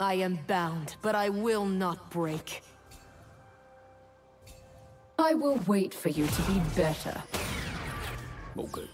I am bound, but I will not break. I will wait for you to be better. Okay.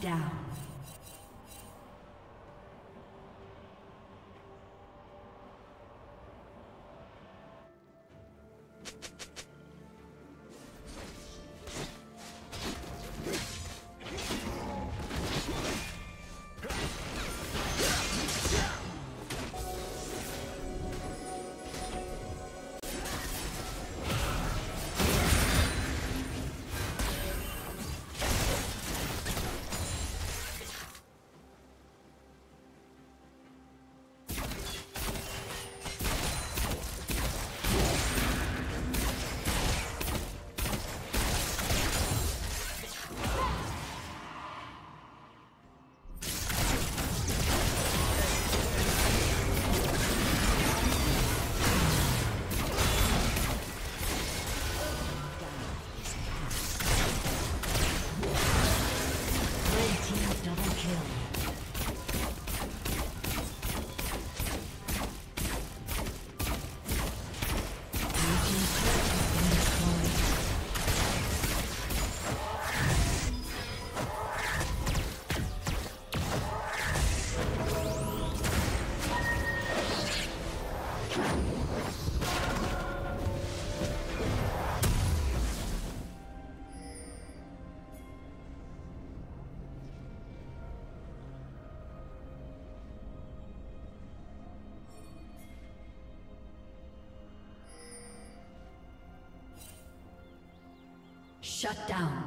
Down. Shut down.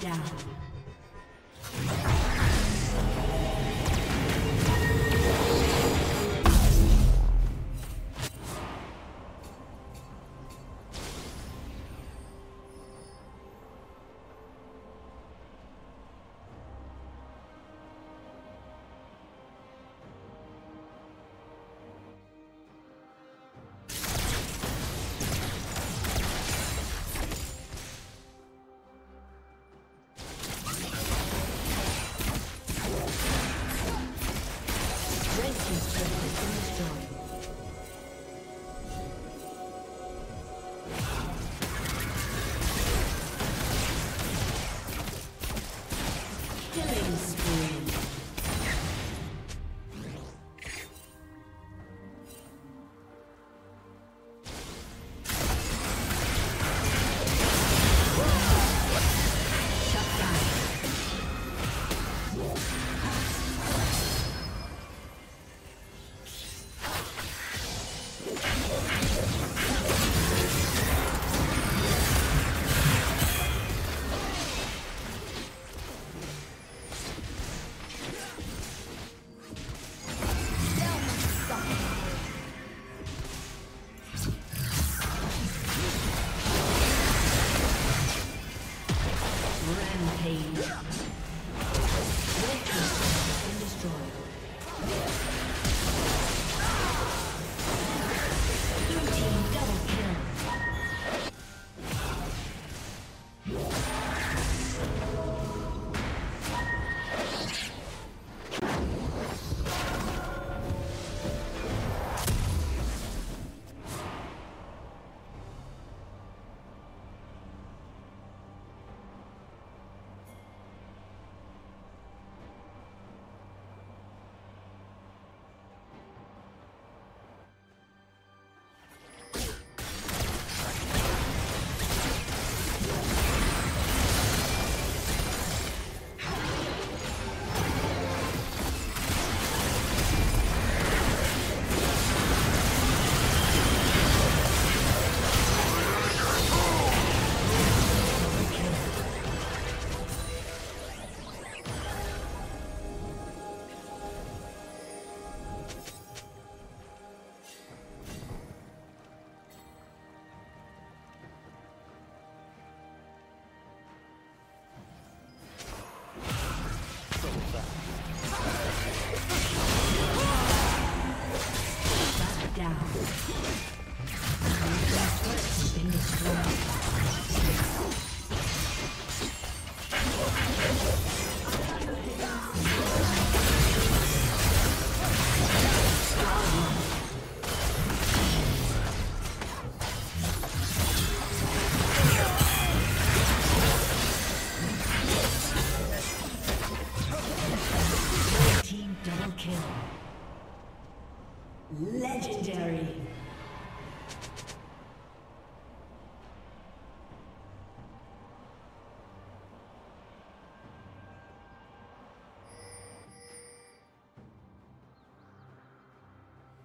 Down.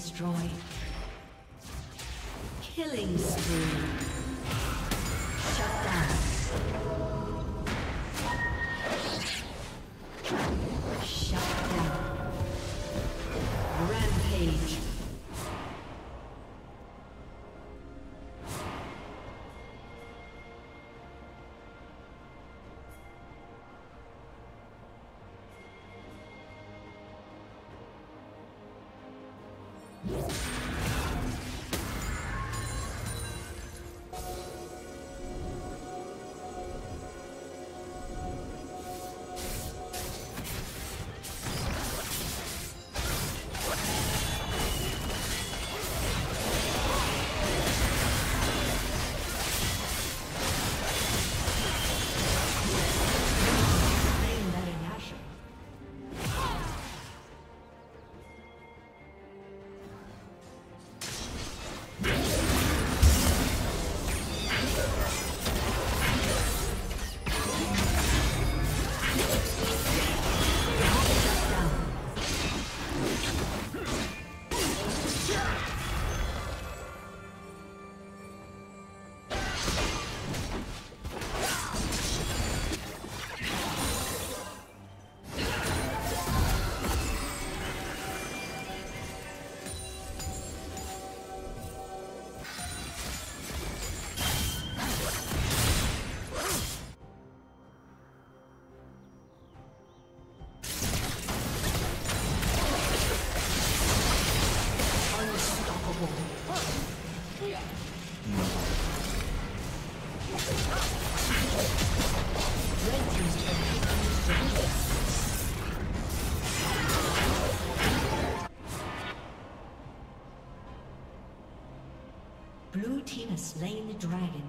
destroyed. Killing spree. Shut down. Shut down. Rampage. Slain the dragon.